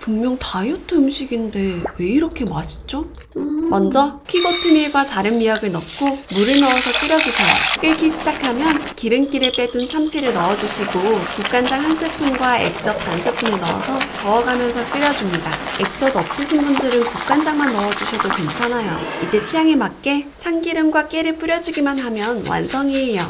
분명 다이어트 음식인데 왜 이렇게 맛있죠? 먼저 키고트밀과 자른 미역을 넣고 물을 넣어서 끓여주세요. 끓기 시작하면 기름기를 빼둔 참치를 넣어주시고 국간장 한 스푼과 액젓 반 스푼을 넣어서 저어가면서 끓여줍니다. 액젓 없으신 분들은 국간장만 넣어주셔도 괜찮아요. 이제 취향에 맞게 참기름과 깨를 뿌려주기만 하면 완성이에요.